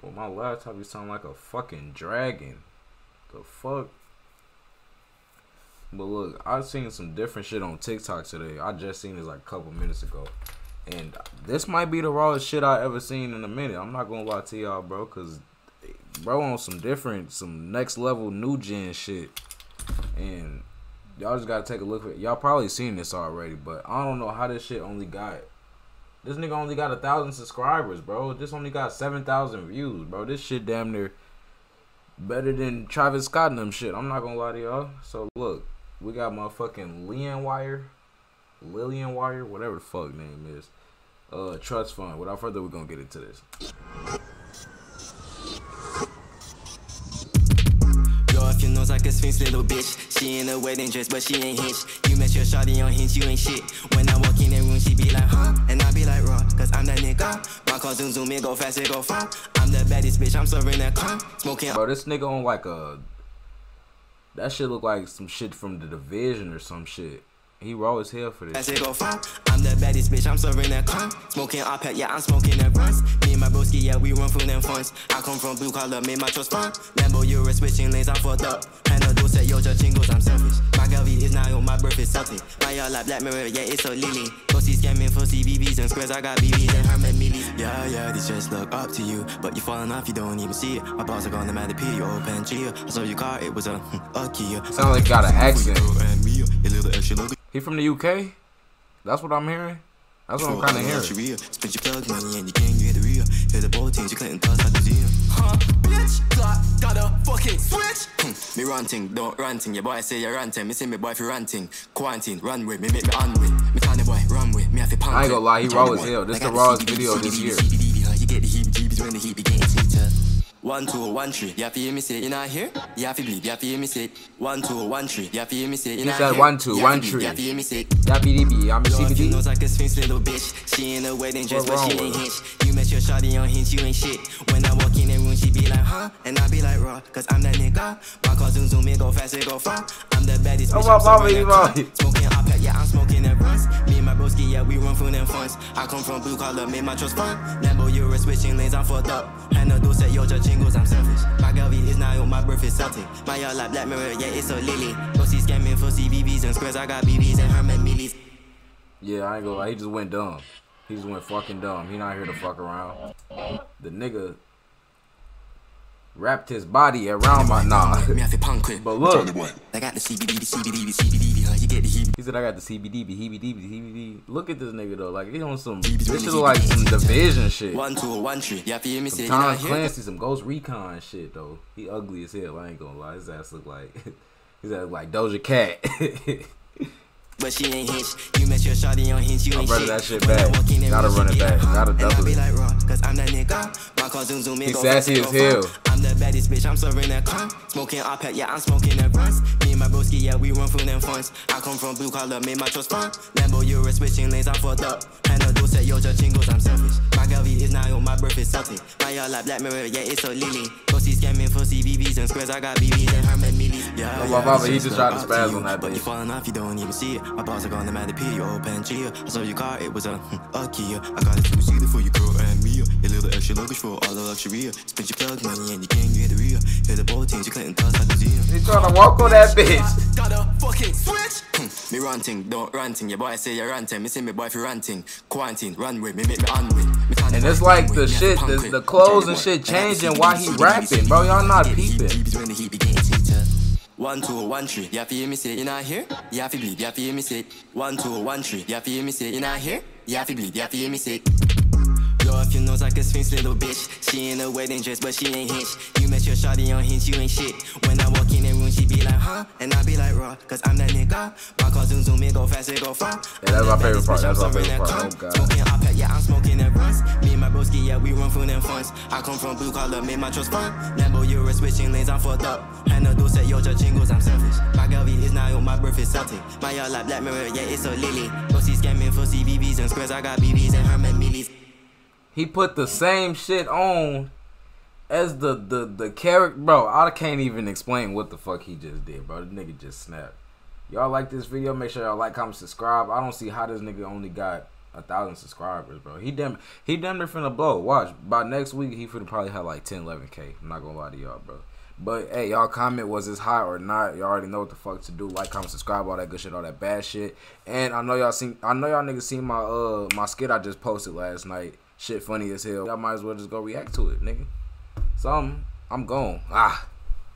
But my laptop be sound like a fucking dragon. The fuck? But look, I've seen some different shit on TikTok today. I just seen this like a couple minutes ago. And this might be the rawest shit I ever seen in a minute. I'm not gonna lie to y'all, bro, cause bro on some different, some next level new gen shit. And y'all just gotta take a look at it. y'all probably seen this already, but I don't know how this shit only got this nigga only got a thousand subscribers, bro. This only got seven thousand views, bro. This shit damn near better than Travis Scott and them shit. I'm not gonna lie to y'all. So look, we got motherfucking Leon Wire, Lillian Wire, whatever the fuck name is. Uh, trust fund. Without further, we're gonna get into this. Your like a sphinx, little bitch. She in a wedding dress, but she ain't hitch. You met your shawty on hinge, you ain't shit. When I walk in the room, she be like, huh? And I be like, raw, cause I'm that nigga. My car zoom zoom, it go fast, it go far. I'm the baddest bitch, I'm serving that car. Smoking. Bro, this nigga on like a. That shit look like some shit from the division or some shit. He raw as hell for this. As it go far, baddest bitch, I'm serving that car. Smoking iPad, yeah, I'm smoking that runs. Me and my broski, yeah, we run through them funds. I come from blue collar, made my trust fun. Lambo, you're switching lanes, I'm fucked up. Handle those set yo, just jingles, I'm selfish. My girl is now on my birth is Celtic. My y'all like Black Mirror, yeah, it's so lily. Go see scamming for CBBs and squares, I got BBs and Herman Millies. Yeah, yeah, these just look up to you. But you falling off, you don't even see it. My boss are gonna mad at P, open Gia. I saw your car, it was a, a Kia. Sound like you got an accent. He from the UK? That's what I'm hearing. That's what I'm kind of hearing. Spend your plug money and you can't get the real. Hear the ball teams, you Clinton toss like the museum. Huh, bitch, clock, got a fucking switch. Hmm, me ranting, don't ranting. Your boy say you're ranting. Me say me boy for ranting. Quarantine, run with me, make me on with. Me tell the boy, run with me, have to punk I ain't gonna lie, he raw as hell. This is the rawest video this year. You get the heebie-jeebies when the heat begins to one, two, one, three. You hear me say, you not here? You to believe. You hear me say, one, two, one, three. You hear me say, you He here? one, two, You one, have to believe. three. You have me say, That BDB, I'm a CBD. nose like a sphinx, little bitch. She in a wedding dress, but she ain't hitch. You met your shawty on hinge, you ain't shit. When I walk in the room, she be like, huh? And I be like, raw, cause I'm that nigga. My car zoom zoom, it go fast, it go far. I'm the baddest Oh, bitch, my I'm mama, you that car. right. Smoking yeah, I'm smoking that runs. Me and my broski, yeah, we run through them funds. I come from blue collar, made my trust fund. Lambo, you're switching lanes, I'm fucked up. Handle those set, yo, just jingles, I'm selfish. My girl is now on my birth is Celtic. My y'all like Black Mirror, yeah, it's so lily. Go see scamming for CBBs and squares, I got BBs and Herman Millies. Yeah, I ain't gonna lie, he just went dumb. He just went fucking dumb. He not here to fuck around. The nigga wrapped his body around my nah. Me have to punk it. But look, I got the CBD, the CBD, the CBD? You get the heebie. he said I got the CBD, heebie deebie, heebie Look at this nigga though, like he on some. This look like some division shit. One, two, one, three. To hear me Some Tom? Clancy, some Ghost Recon shit though. He ugly as hell. I ain't gonna lie. His ass look like his ass look like Doja Cat. But she ain't hitch. You met your shawty on hinge, you ain't running shit. that shit back. in Gotta run it back. Gotta double be it. like, raw, cause I'm that nigga. My car zoom zoom, it He sassy as hell. I'm the baddest bitch, I'm serving that car. Smoking iPad, yeah, I'm smoking that runs. Me and my broski, yeah, we run through them funds. I come from blue collar, made my trust fund. Lambo, you're switching lanes, I'm fucked up. Handle those set, yo, just jingles, I'm selfish. My girl is now on my birth is something. My y'all like Black Mirror, yeah, it's so lily. See scamming for CBBs and squares, I got BBs and Herman Millies. Yeah, my mama, he just tried to spaz on that But you falling off, you don't even see it. My boss are gonna mad P, open Gia. I saw your car, it was a, a Kia. I got a two-seater for your girl and me. Your little extra luggage for all the luxury. Spend your plug money and you can't get the real. Hear the ball teams, you Clinton toss like the museum. he trying to walk on that bitch. Got a fucking switch. Hmm, me ranting, don't ranting. Your boy say you're ranting. Me say me boy for ranting. Quarantine, run with me, make me on with. Me And it's like the with me, have shit, the- the clothes and shit boy, I got the changing while he rapping, bro. Y'all not peeping. One, two, one, three. To hear me say, you not here? Believe. You have to hear me say. One, two, one, three. To hear me say, you not here? Believe. You have to hear me say. Blow off your nose like a sphinx, little bitch. She in a wedding dress, but she ain't hitch. You met your shawty on hinge, you ain't shit. When I walk in huh? And I be like, raw, cause I'm that nigga. My car zoom zoom, it go fast, it go far. Yeah, that's my favorite part. That's my favorite part. Oh, God. Smoking iPad, yeah, I'm smoking that runs. Me and my broski, yeah, we run through them funds. I come from blue collar, made my trust fund. Lambo, you're switching lanes, I'm fucked up. Handle those set, yo, just jingles, I'm selfish. My girl is now on my birth is Celtic. My y'all like Black Mirror, yeah, it's so lily. Go scamming for CBBs and squares, I got BBs and Herman Millies. He put the same shit on as the the the character, bro. I can't even explain what the fuck he just did, bro. The nigga just snapped. Y'all like this video? Make sure y'all like, comment, subscribe. I don't see how this nigga only got a thousand subscribers, bro. He damn he damn near finna blow. Watch by next week he finna probably have like 10, 11 k. I'm not gonna lie to y'all, bro. But hey, y'all comment was this hot or not? Y'all already know what the fuck to do. Like, comment, subscribe, all that good shit, all that bad shit. And I know y'all seen, I know y'all niggas seen my uh my skit I just posted last night. Shit funny as hell. Y'all might as well just go react to it, nigga. So I'm I'm gone. Ah.